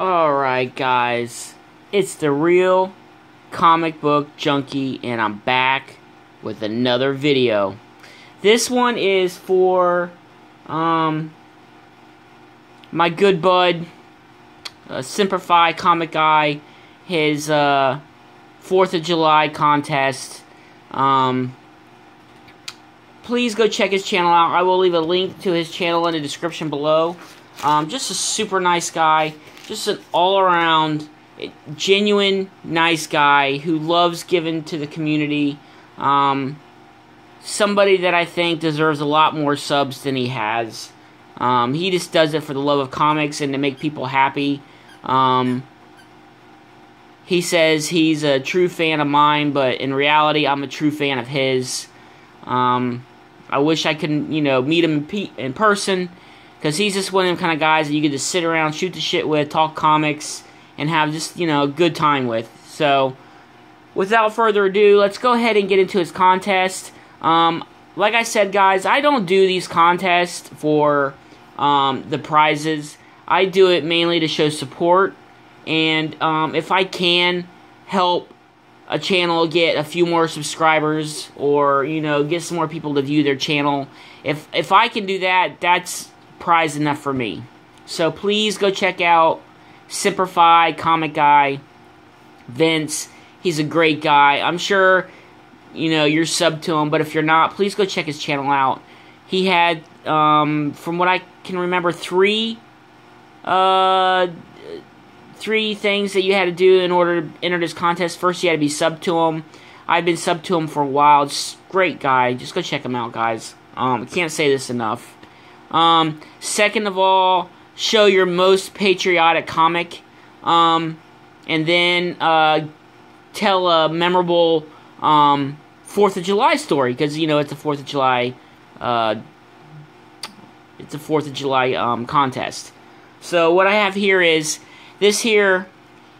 Alright, guys. It's the real comic book junkie, and I'm back with another video. This one is for um, my good bud, uh, SemperFi Comic Guy, his uh, 4th of July contest. Um, please go check his channel out. I will leave a link to his channel in the description below. Um, just a super nice guy just an all-around genuine nice guy who loves giving to the community. Um, somebody that i think deserves a lot more subs than he has. Um, he just does it for the love of comics and to make people happy. Um, he says he's a true fan of mine but in reality i'm a true fan of his. Um, i wish i could you know meet him in person because he's just one of them kind of guys that you get to sit around, shoot the shit with, talk comics, and have just, you know, a good time with. So, without further ado, let's go ahead and get into his contest. Um, like I said, guys, I don't do these contests for um, the prizes. I do it mainly to show support, and um, if I can help a channel get a few more subscribers or you know get some more people to view their channel if if I can do that that's prize enough for me. So please go check out SemperFi Comic Guy, Vince. He's a great guy. I'm sure, you know, you're sub to him, but if you're not, please go check his channel out. He had, um, from what I can remember, three, uh, three things that you had to do in order to enter this contest. First, you had to be sub to him. I've been sub to him for a while. Just great guy. Just go check him out, guys. Um, can't say this enough. Um, second of all, show your most patriotic comic. Um, and then uh, tell a memorable um, Fourth of July story because you know it's a Fourth of July. Uh, it's a Fourth of July um, contest. So what I have here is this here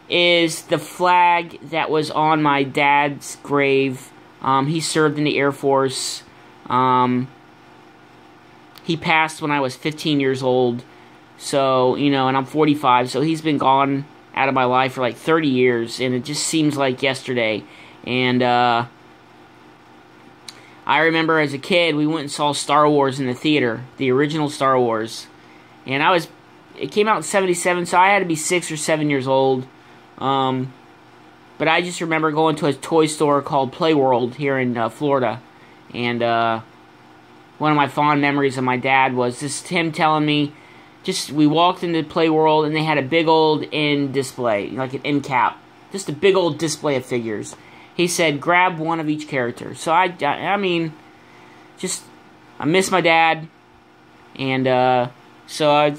is the flag that was on my dad's grave. Um, he served in the Air Force. Um, he passed when I was 15 years old. So, you know, and I'm 45, so he's been gone out of my life for like 30 years, and it just seems like yesterday. And, uh, I remember as a kid, we went and saw Star Wars in the theater, the original Star Wars. And I was, it came out in 77, so I had to be six or seven years old. Um, but I just remember going to a toy store called Playworld here in uh, Florida. And, uh, one of my fond memories of my dad was just him telling me just we walked into Play World and they had a big old in display, like an end cap, just a big old display of figures. He said, "Grab one of each character." So I, I mean, just I miss my dad, and uh, so I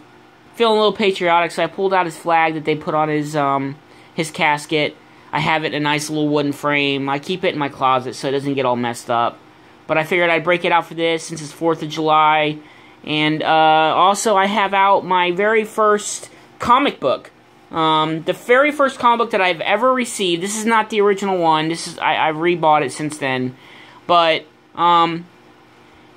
feeling a little patriotic. So I pulled out his flag that they put on his um his casket. I have it in a nice little wooden frame. I keep it in my closet so it doesn't get all messed up. But I figured I'd break it out for this since it's 4th of July. And uh, also, I have out my very first comic book. Um, the very first comic book that I've ever received. This is not the original one. This is I, I've rebought it since then. But um,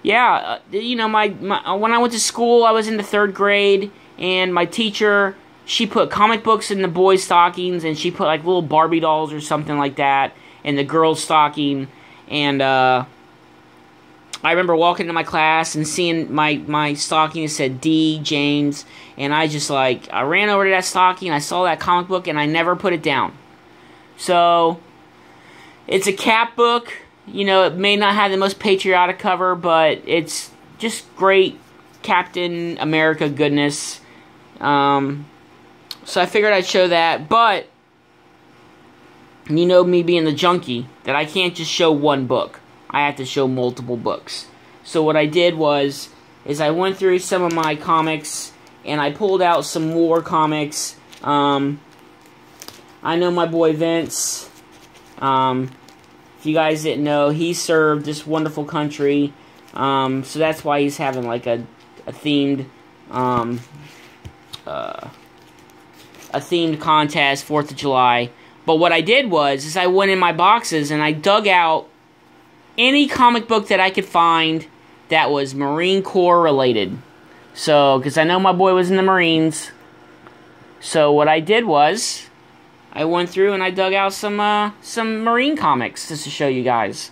yeah, uh, you know, my, my uh, when I went to school, I was in the third grade, and my teacher she put comic books in the boys' stockings, and she put like little Barbie dolls or something like that in the girls' stocking, and uh, I remember walking into my class and seeing my my stocking said D James, and I just like I ran over to that stocking. I saw that comic book, and I never put it down. So it's a cap book. You know, it may not have the most patriotic cover, but it's just great Captain America goodness. Um, so I figured I'd show that, but you know me being the junkie that I can't just show one book. I have to show multiple books. So what I did was, is I went through some of my comics, and I pulled out some more comics. Um, I know my boy Vince. Um, if you guys didn't know, he served this wonderful country. Um, so that's why he's having like a, a themed, um, uh, a themed contest, 4th of July. But what I did was, is I went in my boxes and I dug out any comic book that I could find that was Marine Corps related. So, because I know my boy was in the Marines. So what I did was, I went through and I dug out some uh, some Marine comics just to show you guys.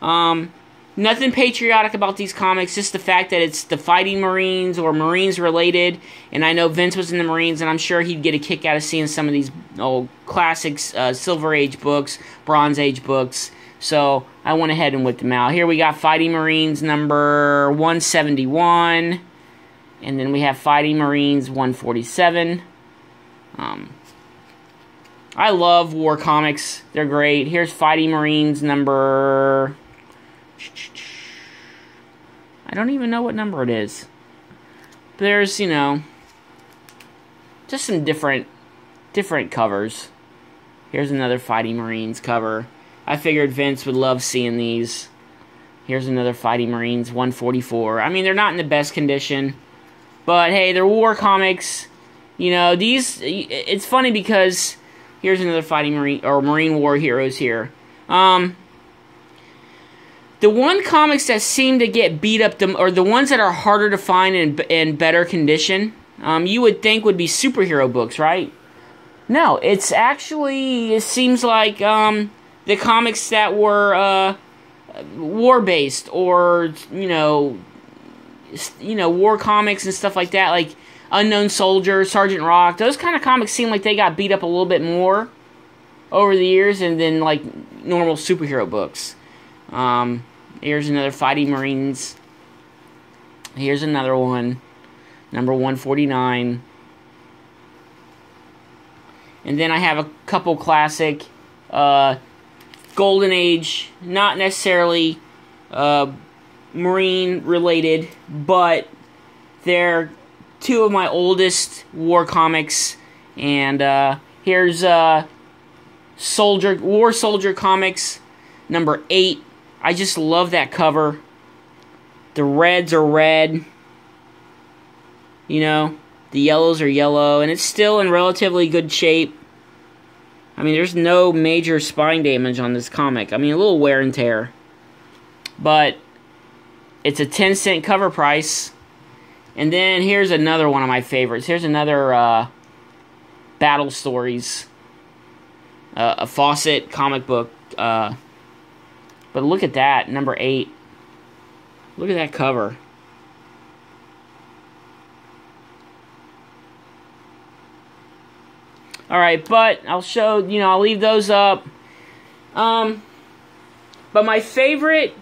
Um, nothing patriotic about these comics, just the fact that it's the Fighting Marines or Marines related. And I know Vince was in the Marines, and I'm sure he'd get a kick out of seeing some of these old classics, uh, Silver Age books, Bronze Age books. So I went ahead and whipped them out. Here we got Fighting Marines number 171. And then we have Fighting Marines 147. Um, I love war comics. They're great. Here's Fighting Marines number I don't even know what number it is. There's, you know, just some different different covers. Here's another Fighting Marines cover. I figured Vince would love seeing these. Here's another Fighting Marines 144. I mean, they're not in the best condition, but hey, they're war comics. You know, these it's funny because here's another Fighting Marine or Marine War heroes here. Um the one comics that seem to get beat up, the, or the ones that are harder to find in, in better condition, um, you would think would be superhero books, right? No, it's actually, it seems like um, the comics that were uh, war based or, you know, you know, war comics and stuff like that, like Unknown Soldier, Sergeant Rock, those kind of comics seem like they got beat up a little bit more over the years and then like normal superhero books. Um, Here's another Fighting Marines. Here's another one. Number 149. And then I have a couple classic uh, Golden Age, not necessarily uh, Marine related, but they're two of my oldest war comics. And uh, here's uh, Soldier War Soldier Comics number 8 I just love that cover. The reds are red. You know, the yellows are yellow, and it's still in relatively good shape. I mean, there's no major spine damage on this comic. I mean, a little wear and tear. But it's a 10 cent cover price. And then here's another one of my favorites. Here's another uh, Battle Stories. Uh, a Fawcett comic book. Uh, but look at that, number 8. Look at that cover. Alright, but I'll show, you know, I'll leave those up. Um, but my favorite,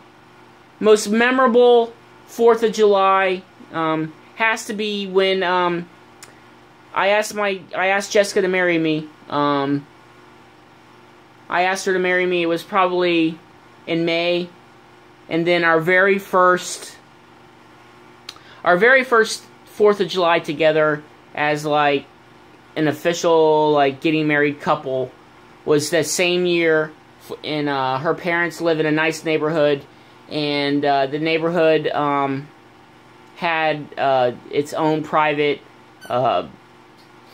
most memorable 4th of July um, has to be when um, I asked my I asked Jessica to marry me. Um, I asked her to marry me. It was probably in May, and then our very first, our very first Fourth of July together as like an official like getting married couple was that same year. And uh, her parents live in a nice neighborhood, and uh, the neighborhood um, had uh, its own private uh,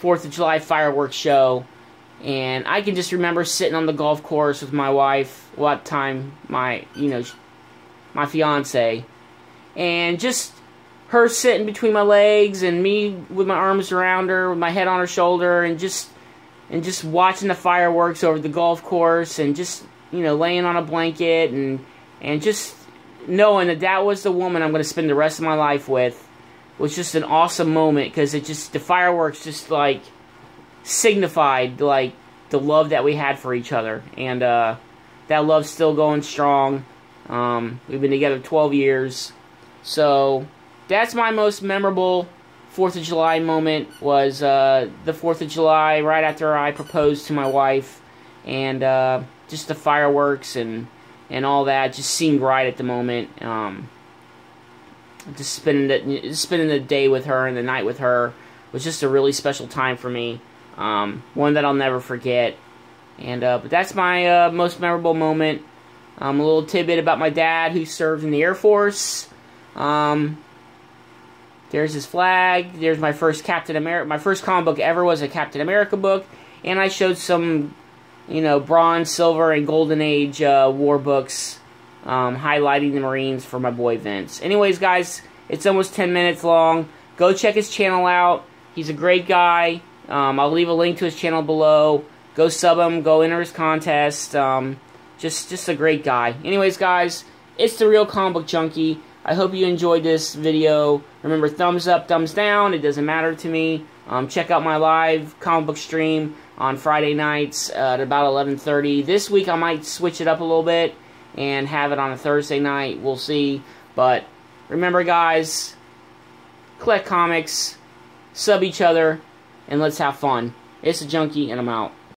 Fourth of July fireworks show and I can just remember sitting on the golf course with my wife, what time my, you know, my fiance, and just her sitting between my legs and me with my arms around her, with my head on her shoulder, and just and just watching the fireworks over the golf course, and just you know laying on a blanket and and just knowing that that was the woman I'm going to spend the rest of my life with was just an awesome moment because it just the fireworks just like signified like the love that we had for each other, and uh, that love's still going strong. Um, we've been together 12 years, so that's my most memorable Fourth of July moment. Was uh, the Fourth of July right after I proposed to my wife, and uh, just the fireworks and and all that just seemed right at the moment. Um, just spending the spending the day with her and the night with her was just a really special time for me. Um, one that I'll never forget. And uh, but that's my uh, most memorable moment. Um, a little tidbit about my dad, who served in the Air Force. Um, there's his flag. There's my first Captain America. My first comic book ever was a Captain America book, and I showed some, you know, bronze, silver, and golden age uh, war books, um, highlighting the Marines for my boy Vince. Anyways, guys, it's almost 10 minutes long. Go check his channel out. He's a great guy. Um, I'll leave a link to his channel below. Go sub him. Go enter his contest. Um, just, just a great guy. Anyways, guys, it's the real comic book junkie. I hope you enjoyed this video. Remember, thumbs up, thumbs down. It doesn't matter to me. Um, check out my live comic book stream on Friday nights at about 11:30. This week I might switch it up a little bit and have it on a Thursday night. We'll see. But remember, guys, collect comics, sub each other, and let's have fun. It's a junkie, and I'm out.